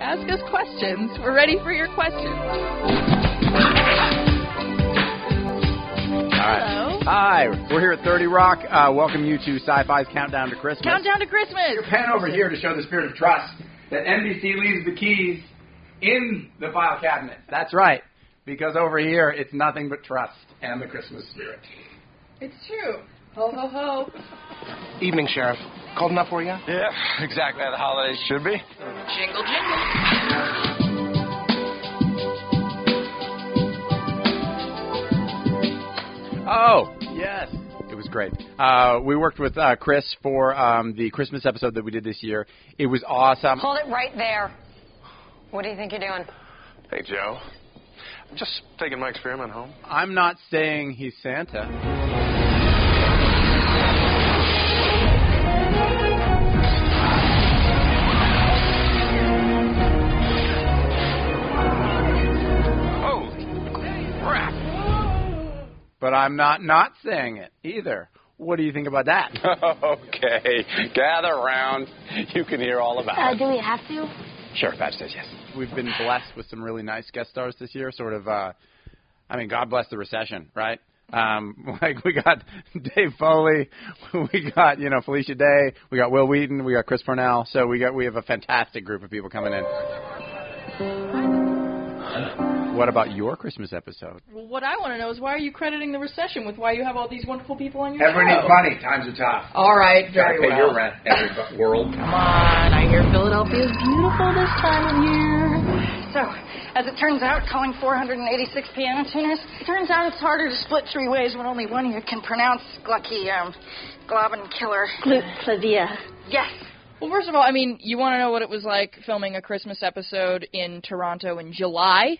Ask us questions. We're ready for your questions. All right. Hello. Hi, we're here at 30 Rock. Uh, welcome you to Syfy's Countdown to Christmas. Countdown to Christmas. Your pen over here to show the spirit of trust that NBC leaves the keys in the file cabinet. That's right, because over here it's nothing but trust and the Christmas spirit. It's true. Ho ho ho. Evening, Sheriff. Cold enough for you? Yeah, exactly how the holidays should be. Jingle jingle. Oh, yes. It was great. Uh, we worked with uh, Chris for um, the Christmas episode that we did this year. It was awesome. Hold it right there. What do you think you're doing? Hey, Joe. I'm just taking my experiment home. I'm not saying he's Santa. I'm not not saying it either. What do you think about that? okay, gather around. You can hear all about Uh, it. do we have to? Sheriff Patch says yes. We've been blessed with some really nice guest stars this year. Sort of, uh, I mean, God bless the recession, right? Um, like we got Dave Foley, we got you know Felicia Day, we got Wil Wheaton, we got Chris Parnell. So we got we have a fantastic group of people coming in. What about your Christmas episode? Well, what I want to know is why are you crediting the recession with why you have all these wonderful people on your Everyone show? needs money. Times are tough. All right, very Gotta pay well. your rent, every world. Come on, I hear Philadelphia's beautiful this time of year. So, as it turns out, calling 486 piano tuners, turns out it's harder to split three ways when only one of you can pronounce Glucky, um, Globin Killer. Clavia. Yes. Well, first of all, I mean, you want to know what it was like filming a Christmas episode in Toronto in July.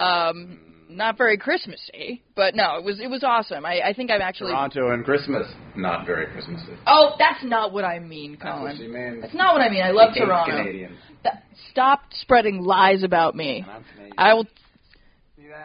Um, not very Christmassy, but no, it was it was awesome. I, I think I'm actually. Toronto and Christmas, not very Christmassy. Oh, that's not what I mean, That's what Colin. she means. That's not what I mean. I love She hates Toronto. Canadians. Th- stop spreading lies about me. I'm Canadian. I will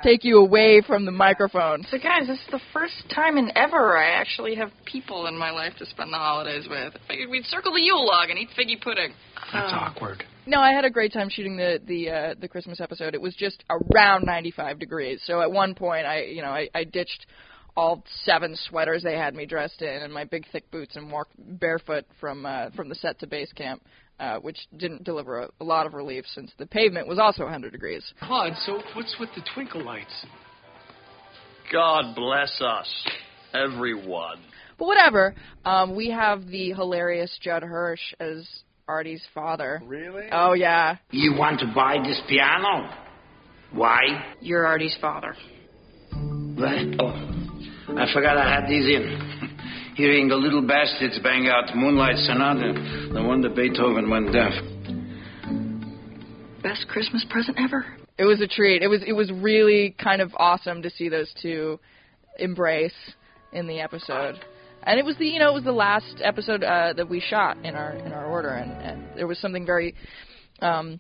take you away from the microphone. So, guys, this is the first time in ever I actually have people in my life to spend the holidays with. I figured we'd circle the Yule log and eat figgy pudding. That's awkward. No, I had a great time shooting the the uh, the Christmas episode. It was just around 95 degrees. So at one point, I you know I, I ditched all seven sweaters they had me dressed in and my big thick boots and walked barefoot from uh, from the set to base camp, uh, which didn't deliver a, a lot of relief since the pavement was also 100 degrees. Claude, so what's with the twinkle lights? God bless us, everyone. But whatever. Um, we have the hilarious Judd Hirsch as Artie's father. Really? Oh yeah. You want to buy this piano? Why? You're Artie's father. What? Oh, I forgot I had these in. Hearing the little bastards bang out Moonlight Sonata, no wonder Beethoven went deaf. Best Christmas present ever. It was a treat. It was it was really kind of awesome to see those two embrace in the episode. And it was the you know it was the last episode uh, that we shot in our in our order, and, and there was something very um,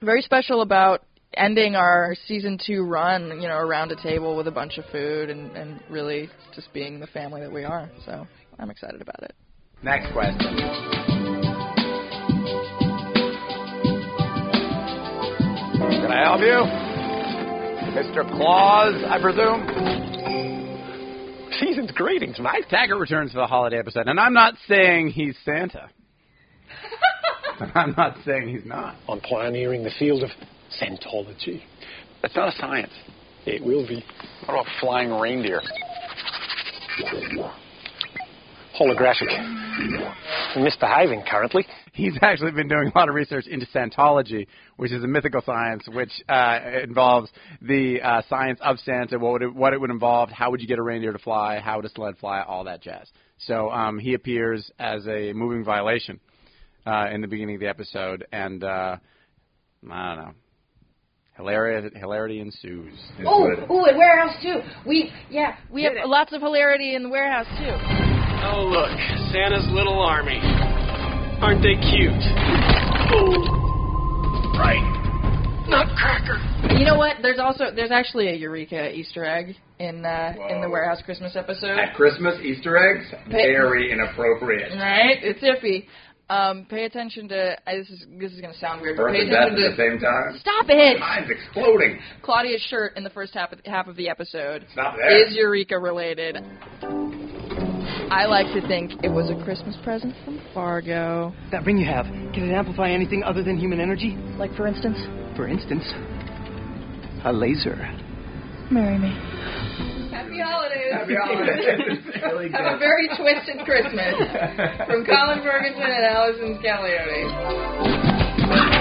very special about ending our season two run, you know, around a table with a bunch of food and, and really just being the family that we are. So I'm excited about it. Next question. Can I help you? Mr. Claus, I presume? Season's greetings, Mike. Taggart returns for the holiday episode, and I'm not saying he's Santa. I'm not saying he's not. On pioneering the field of Santology. That's not a science. It will be. What about flying reindeer? Holographic. Misbehaving currently. He's actually been doing a lot of research into Santology, which is a mythical science which uh, involves the uh, science of Santa, what would it, what it would involve, how would you get a reindeer to fly, how would a sled fly, all that jazz. So um, he appears as a moving violation uh, in the beginning of the episode, and uh, I don't know. Hilarity, hilarity ensues. is Oh, what it is. oh, at warehouse too. We yeah, we have lots of hilarity in the warehouse too. Oh, look, Santa's little army. Aren't they cute? Right. Nutcracker. You know what? There's also there's actually a Eureka Easter egg in uh, in the warehouse Christmas episode. At Christmas, Easter eggs, very inappropriate. Right? It's iffy. Um, pay attention to. Uh, this is this is gonna sound weird. But Birth pay and death attention at the same time. Stop it! Mine's exploding. Claudia's shirt in the first half of, half of the episode It's not there. is Eureka related. I like to think it was a Christmas present from Fargo. That ring you have, can it amplify anything other than human energy? Like, for instance, For instance, a laser. marry me. Happy holidays. Happy holidays. Have a very twisted Christmas from Colin Ferguson and Allison Scagliotti.